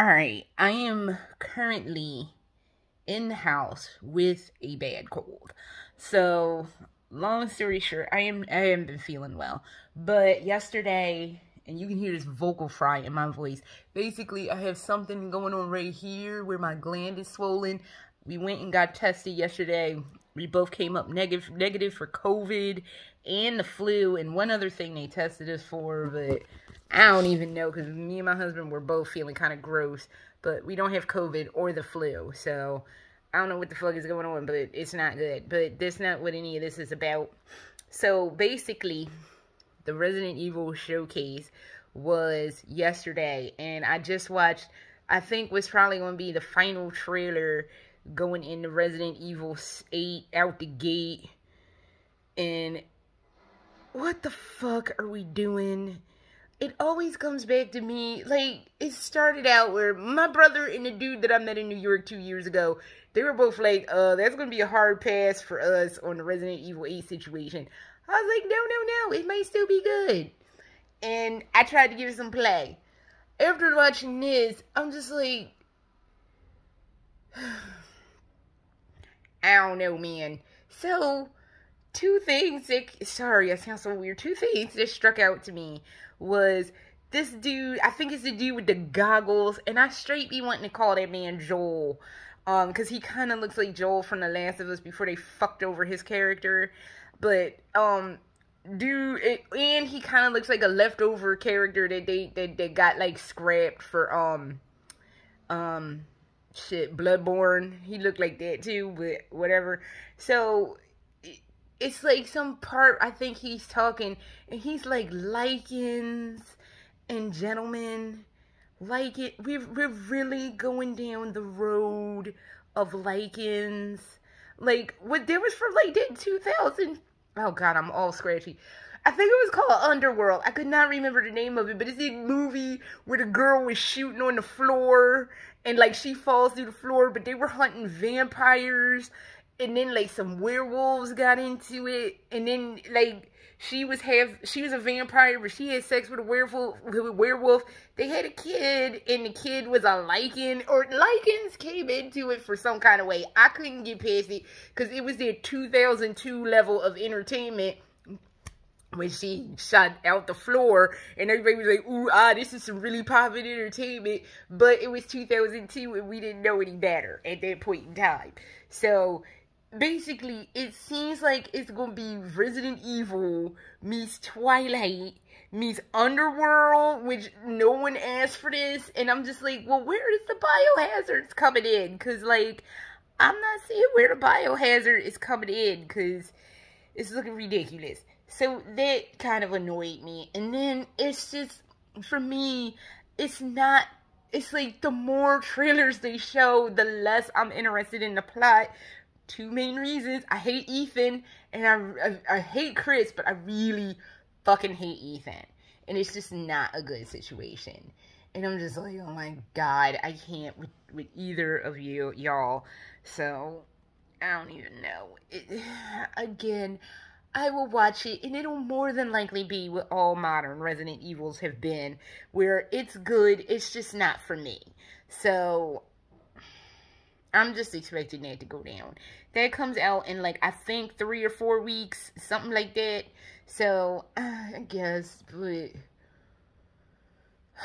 Alright, I am currently in the house with a bad cold. So, long story short, I am I haven't been feeling well. But yesterday, and you can hear this vocal fry in my voice. Basically, I have something going on right here where my gland is swollen. We went and got tested yesterday. We both came up negative negative for COVID and the flu and one other thing they tested us for, but I don't even know because me and my husband were both feeling kind of gross, but we don't have COVID or the flu, so I don't know what the fuck is going on, but it's not good. But that's not what any of this is about. So basically, the Resident Evil showcase was yesterday, and I just watched. I think was probably going to be the final trailer going into Resident Evil 8 out the gate. And what the fuck are we doing? It always comes back to me like it started out where my brother and the dude that I met in New York two years ago, they were both like, uh, that's gonna be a hard pass for us on the Resident Evil 8 situation. I was like, no, no, no, it might still be good. And I tried to give it some play. After watching this, I'm just like I don't know, man. So two things that sorry, I sound so weird. Two things that struck out to me was this dude, I think it's the dude with the goggles, and I straight be wanting to call that man Joel. Um, because he kind of looks like Joel from The Last of Us before they fucked over his character. But, um, dude, it, and he kind of looks like a leftover character that they, that, that got, like, scrapped for, um, um, shit, Bloodborne. He looked like that too, but whatever. So, it's like some part I think he's talking and he's like lycans and gentlemen. Like it we're, we're really going down the road of lycans like what there was for like in 2000 oh god i'm all scratchy. I think it was called Underworld. I could not remember the name of it, but it's a movie where the girl was shooting on the floor and like she falls through the floor, but they were hunting vampires and then like some werewolves got into it and then like she was half she was a vampire but she had sex with a werewolf with a werewolf they had a kid and the kid was a lycan or lycans came into it for some kind of way i couldn't get past it because it was their 2002 level of entertainment when she shot out the floor and everybody was like, ooh, ah, this is some really popping entertainment. But it was 2002 and we didn't know any better at that point in time. So basically, it seems like it's gonna be Resident Evil meets Twilight meets Underworld, which no one asked for this, and I'm just like, well, where is the biohazards coming in? Cause like, I'm not seeing where the biohazard is coming in, cause it's looking ridiculous. So that kind of annoyed me, and then it's just for me, it's not. It's like the more trailers they show, the less I'm interested in the plot two main reasons. I hate Ethan and I, I, I hate Chris, but I really fucking hate Ethan. And it's just not a good situation. And I'm just like, oh my god, I can't with, with either of you, y'all. So, I don't even know. It, again, I will watch it, and it'll more than likely be what all modern Resident Evils have been, where it's good, it's just not for me. So, I'm just expecting that to go down. That comes out in like, I think three or four weeks, something like that. So, uh, I guess, but...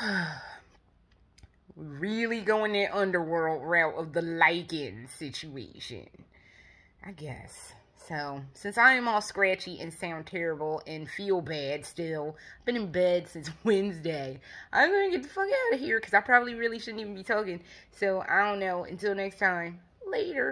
really going that underworld route of the lycan situation. I guess. So, since I am all scratchy and sound terrible and feel bad still, I've been in bed since Wednesday. I'm going to get the fuck out of here because I probably really shouldn't even be talking. So, I don't know. Until next time, later.